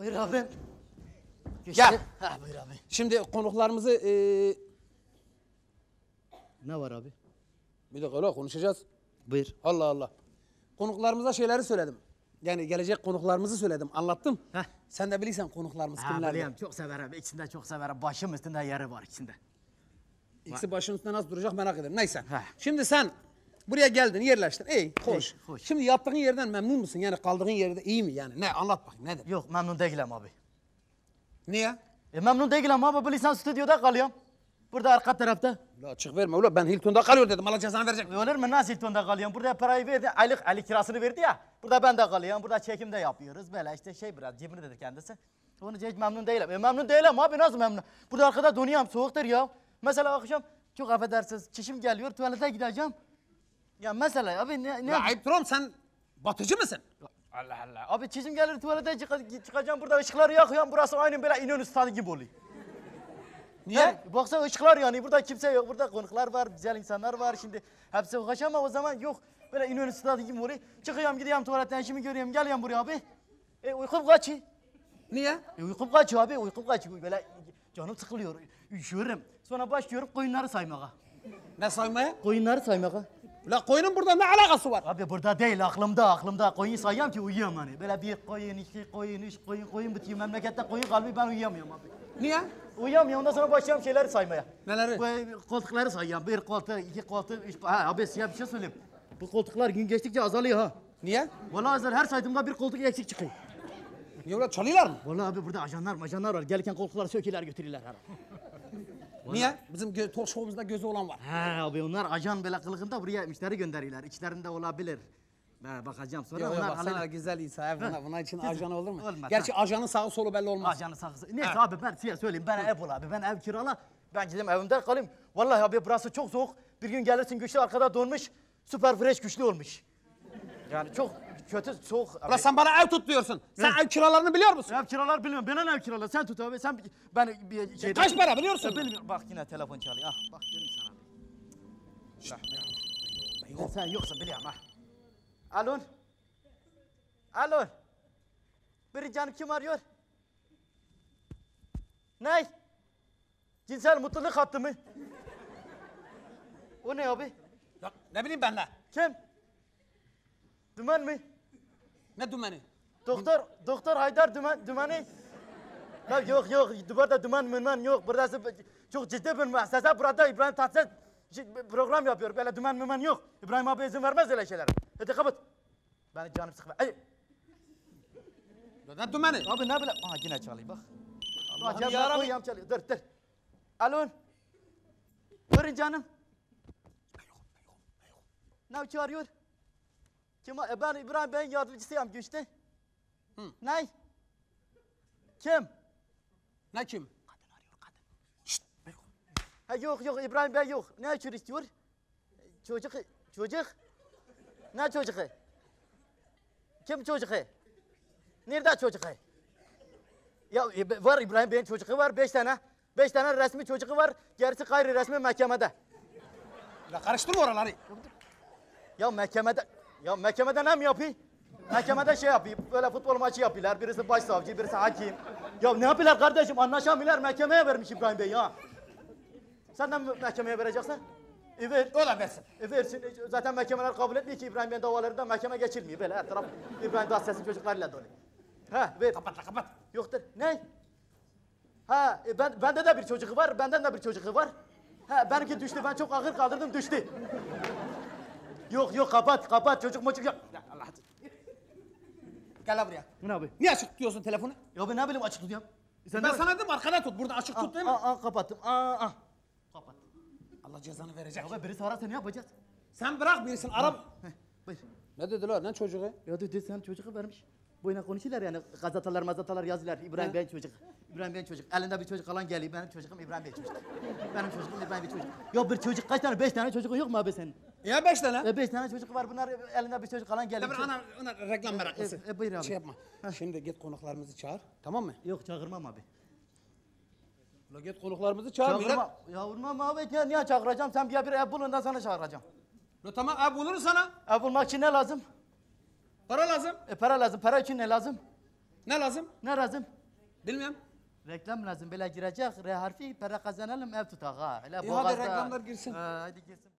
Buyur abi. Gel. Ha buyur abi. Şimdi konuklarımızı eee Ne var abi? bir dakika la konuşacağız. Buyur. Allah Allah. Konuklarımıza şeyleri söyledim. Yani gelecek konuklarımızı söyledim, anlattım. Heh. Sen de bilirsen konuklarımız Ha kimler? biliyorum çok severim. İçinde çok severim. Başım üstünde yeri var içinde. İkisi başın üstünde nasıl duracak merak ederim. Neyse. Heh. Şimdi sen buraya geldin, yerleştin. İyi, hoş. hoş. Şimdi yattığın yerden memnun musun? Yani kaldığın yerde iyi mi yani? Ne? Anlat bakayım nedir? Yok memnun değilim abi. Niye? E memnun değilim abi. Bilirsen stüdyoda kalıyorum. Burada arka tarafta. La açık verme ulan ben Hilton'da kalıyor dedim. Allah cezanı verecek. E olur mu? Nasıl Hilton'da kalıyorum? Burada parayı verdi. Aylık, aylık kirasını verdi ya. Burada ben de kalıyorum. Burada çekim de yapıyoruz. Böyle işte şey biraz cimri dedi kendisi. Onun hiç memnun değilim. E memnun değilim abi nasıl memnun? Burada arkada donuyorum soğuktur ya. Mesela akşam çok affedersiniz çişim geliyor tuvalete gideceğim. Ya mesela abi ne, ne Ya ayıp oğlum sen batıcı mısın? Allah Allah. Abi çişim gelir tuvalete çık- çıkacağım burada ışıkları yakıyorum. Burası aynı böyle İnönü stadı gibi oluyor. Niye? He? Baksana ışıklar yani burada kimse yok. Burada konuklar var, güzel insanlar var. Şimdi hepsi hoş ama o zaman yok. Böyle İnönü stadı gibi oluyor. Çıkıyorum gidiyorum tuvaletten işimi görüyorum. Geliyorum buraya abi. E uykum kaçıyor. Niye? E uykum kaçıyor abi. Uykum kaçıyor. Böyle canım sıkılıyor. Üşüyorum. Sonra başlıyorum koyunları saymaya. Ne saymaya? Koyunları saymaya. La koyunun burada ne alakası var? Abi burada değil aklımda aklımda koyun sayıyorum ki uyuyamam hani. Böyle bir koyun, iki koyun, üç koyun, koyun bitiyor. Memlekette koyun kalmıyor ben uyuyamıyorum abi. Niye? Uyuyamıyorum ondan sonra başlıyorum şeyleri saymaya. Neleri? Bu koltukları sayıyorum. Bir koltuk, iki koltuk, üç Ha abi size bir şey söyleyeyim. Bu koltuklar gün geçtikçe azalıyor ha. Niye? Vallahi azar her saydığımda bir koltuk eksik çıkıyor. Niye ulan çalıyorlar mı? Vallahi abi burada ajanlar majanlar var. Gelirken koltukları söküler götürürler Niye? Bizim gö- talk show'umuzda gözü olan var. He abi onlar ajan böyle kılığında buraya müşteri gönderiyorlar. İçlerinde olabilir. Ben bakacağım sonra Yok yok onlar baksana alır. güzel İsa. Buna, buna için Güzel. ajan olur mu? Olmaz, Gerçi ajanın sağı solu belli olmaz. Ajanı saksı. Neyse abi ben size söyleyeyim. Ben ev bul abi. Ben ev kirala. Ben gideyim evimde kalayım. Vallahi abi burası çok soğuk. Bir gün gelirsin güçlü arkada donmuş. Süper fresh güçlü olmuş. Yani çok kötü soğuk. Ulan sen bana ev tut diyorsun. Sen ev kiralarını biliyor musun? Ev kiralar bilmiyorum. Ben ev kiralar. Sen tut abi. Sen ben bir şey. Kaç para biliyorsun? Bilmiyorum. Bak yine telefon çalıyor. Ah bak göreyim sana. Ben sen yoksa biliyorum ha. Alo. Alo. Bir canım kim arıyor? Ne? Cinsel mutluluk hattı mı? O ne abi? Ya, ne bileyim ben de. Kim? Dümen mi? Ne dümeni? Doktor, doktor Haydar Dümen, Dümeni. Ya yok yok, burada dümen mümen yok. Burası çok ciddi bir müessese. Burada İbrahim Tatlıses şi- program yapıyor. Böyle dümen mümen yok. İbrahim abi izin vermez öyle şeylere. Hadi kapat. Beni canım sıkma. Ay, Ne dümeni? abi ne bileyim. Aha yine çalıyor bak. Allah'ım yarabbim. koyayım çalıyor. Dur dur. Alo. Buyurun canım. Ne çağırıyor? Kim? E ben İbrahim Bey'in yardımcısıyım Güçlü. Ne? Kim? Ne kim? Ha yok yok İbrahim Bey yok. Ne için istiyor? Çocuk, çocuk. Ne çocuğu? Kim çocuğu? Nerede çocuğu? Ya e, var İbrahim Bey'in çocuğu var beş tane. Beş tane resmi çocuğu var. Gerisi gayri resmi mahkemede. La karıştırma oraları. Ya mahkemede, ya mahkemede ne mi yapıyor? Mahkemede şey yapıyor, böyle futbol maçı yapıyorlar. Birisi başsavcı, birisi hakim. Ya ne yapıyorlar kardeşim? Anlaşamıyorlar, mahkemeye vermiş İbrahim Bey ya. Sen de mi mahkemeye vereceksin? E ver. Da versin. E versin. Zaten mahkemeler kabul etmiyor ki İbrahim Bey'in davalarında mahkeme geçilmiyor. Böyle her taraf İbrahim Tatlıses'in çocuklarıyla dolu. Ha ver. Kapat la kapat. Yoktur. Ne? Ha e ben bende de bir çocuğu var, benden de bir çocuğu var. Ha benimki düştü. Ben çok ağır kaldırdım düştü. Yok yok kapat kapat çocuk mocuk yok. Ya Allah hadi. Gel la buraya. Ne abi? Niye açık tutuyorsun telefonu? Ya ben ne bileyim açık tutuyorum. Sen Ben sana dedim arkada tut. Burada açık tut değil mi? Aa, aa, kapattım. Aa, aa. Kapat. Allah cezanı verecek. Ya birisi ararsa ne yapacağız? Sen bırak birisini. Heh, buyur. Ne dediler ne çocuğu? Ya dedi sen çocuğu vermiş. Boyuna konuşuyorlar yani gazetalar mazatalar yazıyorlar. İbrahim Bey'in çocuk. İbrahim Bey'in çocuk. Elinde bir çocuk alan geliyor. Benim çocuğum İbrahim Bey çocuk. Benim çocuğum İbrahim Bey çocuk. Ya bir çocuk kaç tane? Beş tane çocuğun yok mu abi senin? Ya beş tane. E, beş tane çocuk var. Bunlar elinde bir çocuk alan geliyor. Ya ana, ana reklam meraklısı. E, e, buyur abi. Şey yapma. Şimdi git konuklarımızı çağır. Tamam mı? Yok çağırmam abi. La git konuklarımızı çağır. Çağırmam. Ya vurmam abi. Ya, niye çağıracağım? Sen bir bir ev bul ondan sonra çağıracağım. La tamam ev buluruz sana. Ev bulmak için ne lazım? Para lazım. E para lazım. Para için ne lazım? Ne lazım? Ne lazım? Bilmiyorum. Reklam lazım. Böyle girecek. R harfi para kazanalım ev tutak ha. İyi, hadi reklamlar girsin. Ha, hadi girsin.